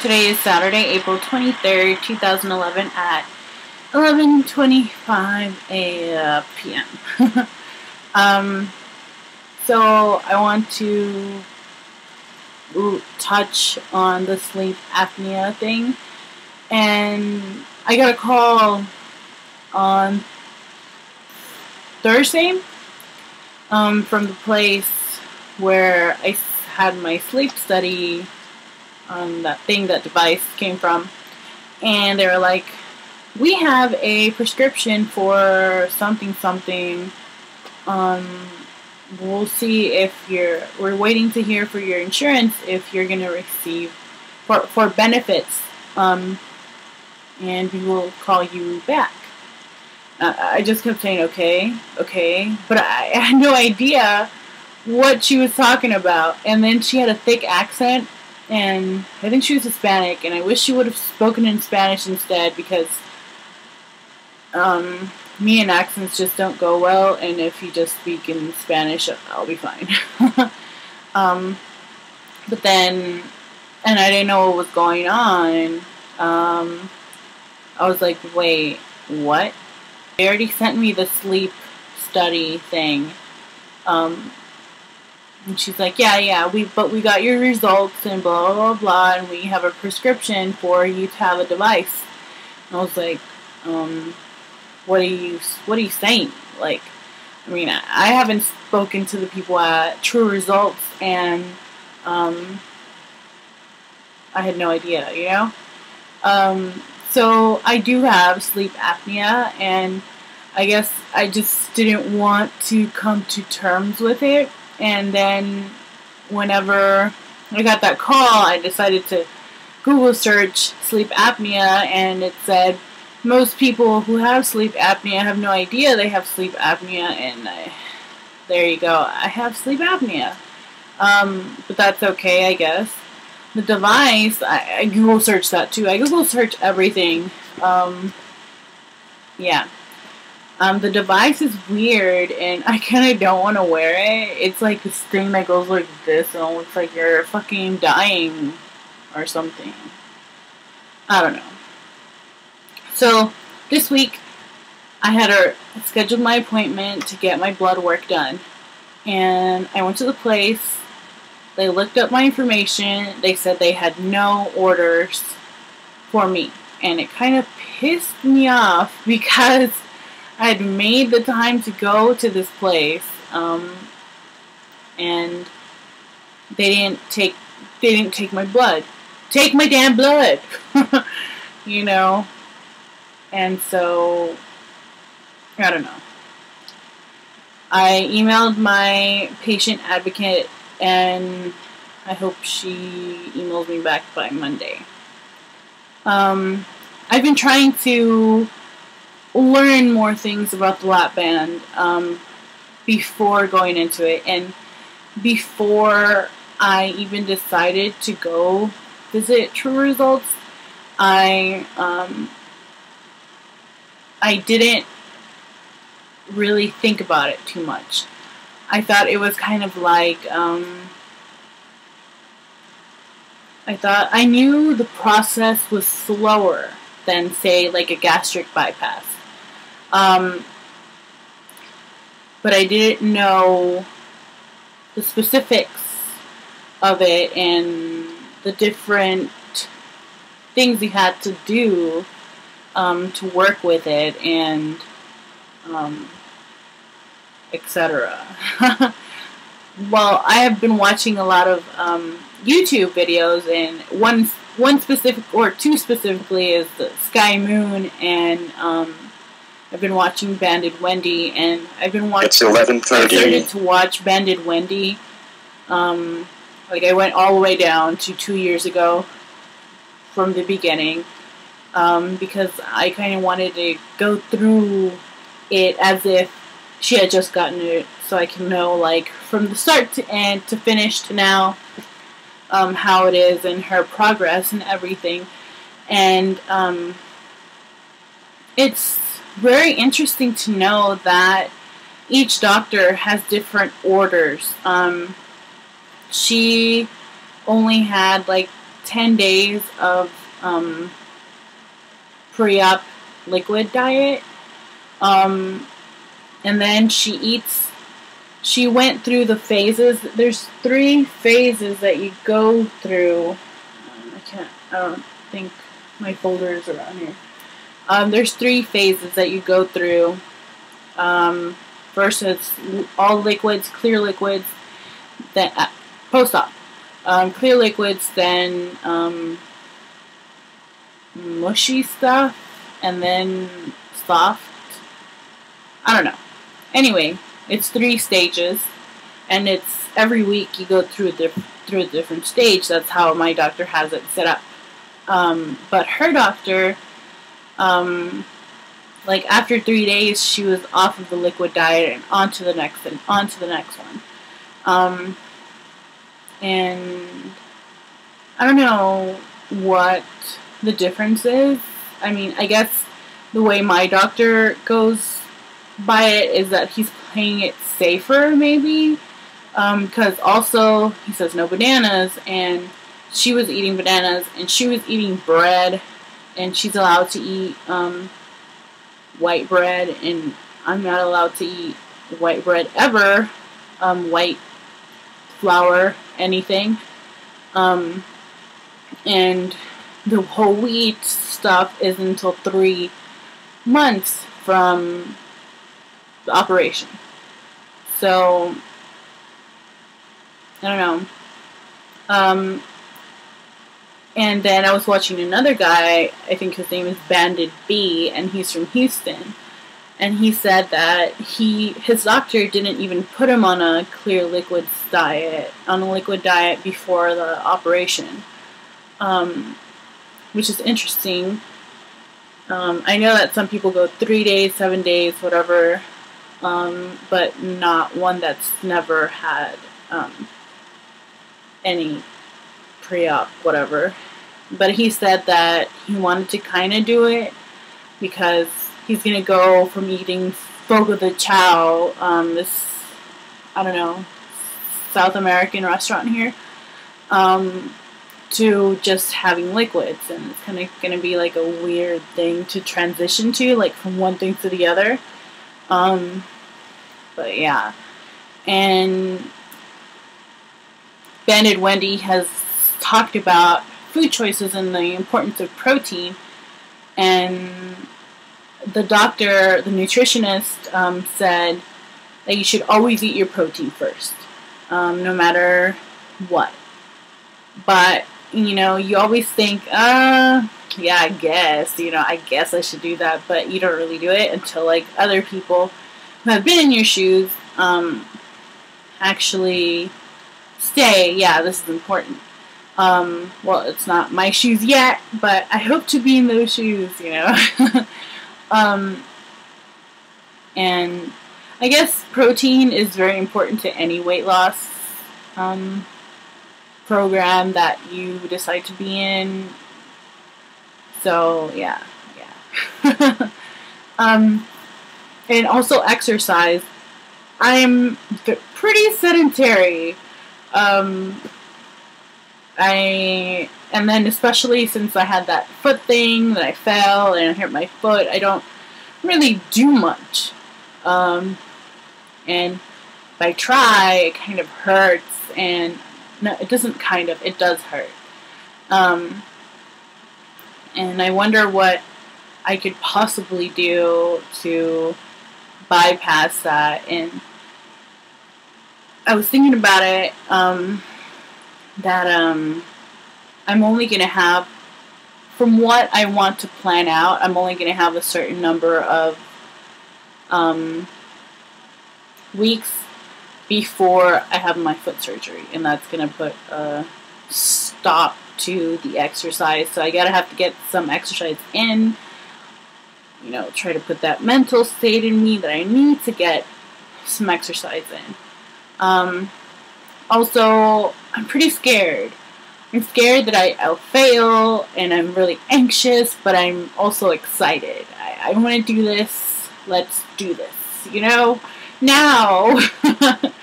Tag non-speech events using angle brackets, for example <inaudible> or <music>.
Today is Saturday, April 23rd, 2011 at 11.25 p.m. <laughs> um, so I want to touch on the sleep apnea thing. And I got a call on Thursday um, from the place where I had my sleep study on that thing that device came from. And they were like, we have a prescription for something something. Um, we'll see if you're, we're waiting to hear for your insurance if you're going to receive, for, for benefits. Um, and we will call you back. Uh, I just kept saying, okay, okay. But I, <laughs> I had no idea what she was talking about. And then she had a thick accent, and I think she was Hispanic, and I wish she would have spoken in Spanish instead because um, me and accents just don't go well, and if you just speak in Spanish, I'll be fine. <laughs> um, but then, and I didn't know what was going on. Um, I was like, wait, what? They already sent me the sleep study thing. Um, and she's like, yeah, yeah, we but we got your results and blah blah blah, and we have a prescription for you to have a device. And I was like, um, what are you what are you saying? Like, I mean, I haven't spoken to the people at True Results, and um, I had no idea, you know. Um, so I do have sleep apnea, and I guess I just didn't want to come to terms with it and then whenever I got that call, I decided to Google search sleep apnea, and it said most people who have sleep apnea have no idea they have sleep apnea, and I, there you go. I have sleep apnea. Um, but that's okay, I guess. The device, I, I Google search that too. I Google search everything. Um, yeah. Um, the device is weird, and I kind of don't want to wear it. It's like this thing that goes like this, and it looks like you're fucking dying or something. I don't know. So, this week, I had a, scheduled my appointment to get my blood work done. And I went to the place. They looked up my information. They said they had no orders for me. And it kind of pissed me off <laughs> because I had made the time to go to this place, um, and they didn't take they didn't take my blood. Take my damn blood, <laughs> you know. And so I don't know. I emailed my patient advocate, and I hope she emails me back by Monday. Um, I've been trying to learn more things about the lap band um, before going into it. And before I even decided to go visit True Results, I um, I didn't really think about it too much. I thought it was kind of like um, I thought I knew the process was slower than say like a gastric bypass. Um, but I didn't know the specifics of it and the different things you had to do um, to work with it and um, etc. <laughs> well, I have been watching a lot of um, YouTube videos, and one one specific or two specifically is the Sky Moon and um, I've been watching Banded Wendy, and I've been watching. It's eleven thirty. I started to watch Banded Wendy. Um, like I went all the way down to two years ago, from the beginning, um, because I kind of wanted to go through it as if she had just gotten it, so I can know like from the start to end to finish to now, um, how it is and her progress and everything, and um, it's very interesting to know that each doctor has different orders. Um, she only had like 10 days of um, pre op liquid diet. Um, and then she eats, she went through the phases. There's three phases that you go through. I can't, I don't think my folder is around here. Um, there's three phases that you go through. Um, first, it's all liquids, clear liquids, then uh, post op. Um, clear liquids, then um, mushy stuff, and then soft. I don't know. Anyway, it's three stages, and it's every week you go through a diff- through a different stage. That's how my doctor has it set up. Um, but her doctor um, like after three days, she was off of the liquid diet and onto the next and onto the next one. Um, and I don't know what the difference is. I mean, I guess the way my doctor goes by it is that he's playing it safer, maybe. Because um, also, he says no bananas, and she was eating bananas, and she was eating bread and she's allowed to eat um, white bread, and I'm not allowed to eat white bread ever, um, white flour, anything. Um, and the whole wheat stuff is until three months from the operation. So, I don't know. Um, and then I was watching another guy, I think his name is Bandit B, and he's from Houston. And he said that he his doctor didn't even put him on a clear liquids diet, on a liquid diet before the operation. Um, which is interesting. Um, I know that some people go three days, seven days, whatever, um, but not one that's never had um, any pre-op, whatever. But he said that he wanted to kind of do it because he's gonna go from eating Fogo de Chão, um, this I don't know South American restaurant here, um, to just having liquids, and it's kind of gonna be like a weird thing to transition to, like from one thing to the other. Um, but yeah, and Banded Wendy has talked about food choices and the importance of protein. And the doctor, the nutritionist, um, said that you should always eat your protein first, um, no matter what. But, you know, you always think, uh, yeah, I guess, you know, I guess I should do that, but you don't really do it until, like, other people who have been in your shoes um, actually say, yeah, this is important. Um, well, it's not my shoes yet, but I hope to be in those shoes, you know. <laughs> um, and I guess protein is very important to any weight loss um, program that you decide to be in. So, yeah, yeah. <laughs> um, and also exercise. I'm pretty sedentary. Um, I and then especially since I had that foot thing that I fell and I hurt my foot, I don't really do much. Um, and if I try, it kind of hurts, and no, it doesn't kind of, it does hurt. Um, and I wonder what I could possibly do to bypass that. And I was thinking about it. Um, that um, I'm only going to have, from what I want to plan out, I'm only going to have a certain number of um, weeks before I have my foot surgery, and that's going to put a stop to the exercise. So I gotta have to get some exercise in. You know, try to put that mental state in me that I need to get some exercise in. Um, also, I'm pretty scared. I'm scared that I, I'll fail, and I'm really anxious, but I'm also excited. I, I want to do this. Let's do this. You know? Now! <laughs>